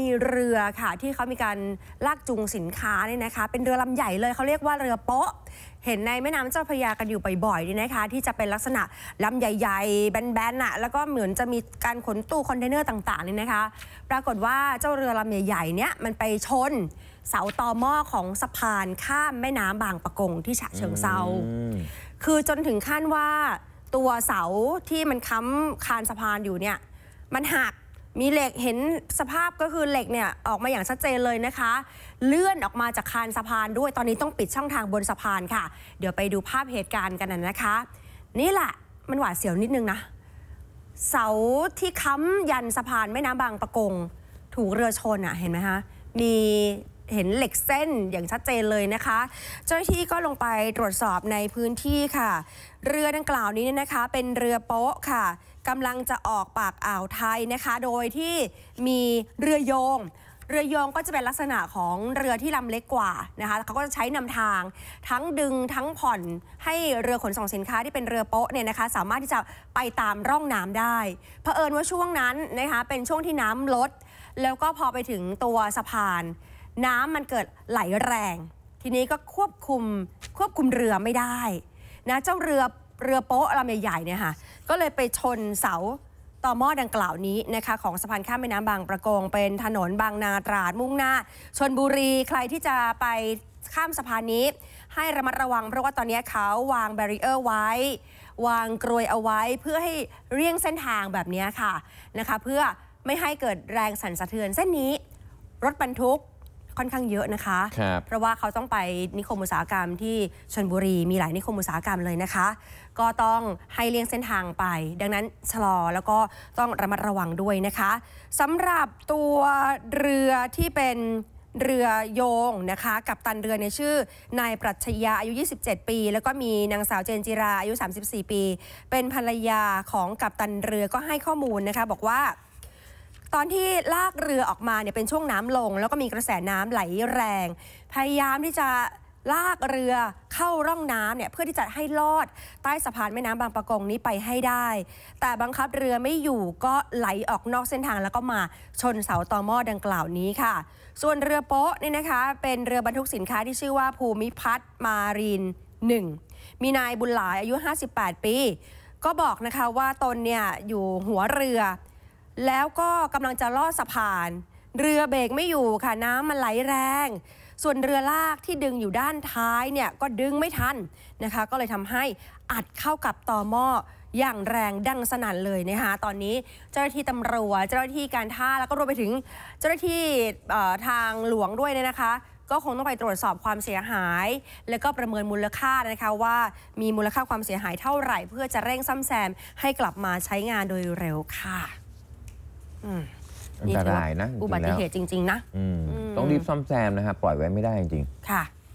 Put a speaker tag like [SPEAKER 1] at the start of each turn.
[SPEAKER 1] มีเรือค่ะที่เขามีการลากจูงสินค้าเนี่ยนะคะ เป็นเรือลำใหญ่เลยเขาเรียกว่าเรือโป๊ะ เห็นในแม่น้ำเจ้าพระยากันอยู่บ่อยๆนี่นะคะ ที่จะเป็นลักษณะลำใหญ่ๆ แบนๆน่ะแล้วก็เหมือนจะมีการขนตู้คอนเทนเนอร์ต่างๆนี่นะคะ ปรากฏว่าเจ้าเรือลำใหญ่ๆเนี่ยมันไปชนเสาตอม่อของสะพานข้ามแม่น้ำบางปะกงที่ฉะเชิงเซา
[SPEAKER 2] อืม
[SPEAKER 1] คือจนถึงขั้นว่าตัวเสาที่มันค้ำคานสะพานอยู่เนี่ยมันหัก มีเหล็กเห็นสภาพก็คือเหล็กเนี่ยออกมาอย่างชัดเจนเลยนะคะ เลื่อนออกมาจากคานสะพานด้วยตอนนี้ต้องปิดช่องทางบนสะพานค่ะ เดี๋ยวไปดูภาพเหตุการณ์กันนะนะคะ นี่แหละมันหวาดเสียวนิดนึงนะ เสาที่ค้ำยันสะพานแม่น้ำบางปะกง ถูกเรือชนอะเห็นไหมคะมี เห็นเหล็กเส้นอย่างชัดเจนเลยนะคะ เจ้าหน้าที่ก็ลงไปตรวจสอบในพื้นที่ค่ะ เรือดังกล่าวนี้เนี่ยนะคะ เป็นเรือโป๊ะค่ะกำลังจะออกปากอ่าวไทยนะคะ โดยที่มีเรือโยง เรือโยงก็จะเป็นลักษณะของเรือที่ลำเล็กกว่านะคะเขาก็จะใช้นำทาง ทั้งดึงทั้งผ่อนให้เรือขนส่งสินค้าที่เป็นเรือโป๊ะเนี่ยนะคะ สามารถที่จะไปตามร่องน้ำได้เผอิญว่าช่วงนั้นนะคะเป็นช่วงที่น้ำลด แล้วก็พอไปถึงตัวสะพาน น้ำมันเกิดไหลแรง ทีนี้ก็ควบคุมควบคุมเรือไม่ได้นะเจ้าเรือเรือโป๊ะลำใหญ่ๆเนี่ยค่ะก็เลยไปชนเสาต่อหม้อดังกล่าวนี้นะคะของสะพานข้ามแม่น้ำบางประกง เป็นถนนบางนาตราดมุ่งหน้าชนบุรีใครที่จะไปข้ามสะพานนี้ ให้ระมัดระวัง เพราะว่าตอนนี้เขาวางแบรีเออร์ไว้ วางกรวยเอาไว้เพื่อให้เลี่ยงเส้นทางแบบนี้ค่ะนะคะ เพื่อไม่ให้เกิดแรงสั่นสะเทือนเส้นนี้ รถบรรทุก ค่อนข้างเยอะนะคะ
[SPEAKER 2] ครับ
[SPEAKER 1] เพราะว่าเขาต้องไปนิคมอุตสาหกรรมที่ชนบุรีมีหลายนิคมอุตสาหกรรมเลยนะคะ ก็ต้องให้เลี่ยงเส้นทางไป ดังนั้นชะลอแล้วก็ต้องระมัดระวังด้วยนะคะสำหรับตัวเรือที่เป็นเรือโยงนะคะ กับตันเรือในยชื่อนายปรัชญาอายุ 27 ปี แล้วก็มีนางสาวเจนจิราอายุ 34 ปี เป็นภรรยาของกัปตันเรือก็ให้ข้อมูลนะคะ บอกว่า ตอนที่ลากเรือออกมาเนี่ยเป็นช่วงน้ำลง แล้วก็มีกระแสน้ำไหลแรง พยายามที่จะลากเรือเข้าร่องน้ำเนี่ยเพื่อที่จะให้ลอดใต้สะพานแม่น้ำบางปะกงนี้ไปให้ได้ แต่บังคับเรือไม่อยู่ก็ไหลออกนอกเส้นทางแล้วก็มาชนเสาตอหม้อดังกล่าวนี้ค่ะ ส่วนเรือโป๊ะเนี่ยนะคะ เป็นเรือบรรทุกสินค้าที่ชื่อว่าภูมิพัฒน์มารีนหนึ่งมีนายบุญหลายอายุ 58 ปี ก็บอกนะคะว่าตนเนี่ยอยู่หัวเรือ แล้วก็กำลังจะลอดสะพาน เรือเบรกไม่อยู่ค่ะน้ำมันไหลแรง ส่วนเรือลากที่ดึงอยู่ด้านท้ายเนี่ยก็ดึงไม่ทันนะคะ ก็เลยทำให้อัดเข้ากับตอหม้ออย่างแรงดังสนั่นเลยนะคะตอนนี้เจ้าหน้าที่ตำรวจเจ้าหน้าที่การท่าแล้วก็รวมไปถึงเจ้าหน้าที่ทางหลวงด้วยเนี่ยนะคะ ก็คงต้องไปตรวจสอบความเสียหาย แล้วก็ประเมินมูลค่านะคะว่ามีมูลค่าความเสียหายเท่าไหร่ เพื่อจะเร่งซ่อมแซมให้กลับมาใช้งานโดยเร็วค่ะ อืม
[SPEAKER 2] อันตรายนะจริงๆ
[SPEAKER 1] อุบัติเหตุจริงๆนะ
[SPEAKER 2] อืม
[SPEAKER 1] อืม
[SPEAKER 2] ต้องรีบซ่อมแซมนะครับปล่อยไว้ไม่ได้จริง
[SPEAKER 1] ค่ะ
[SPEAKER 2] ๆ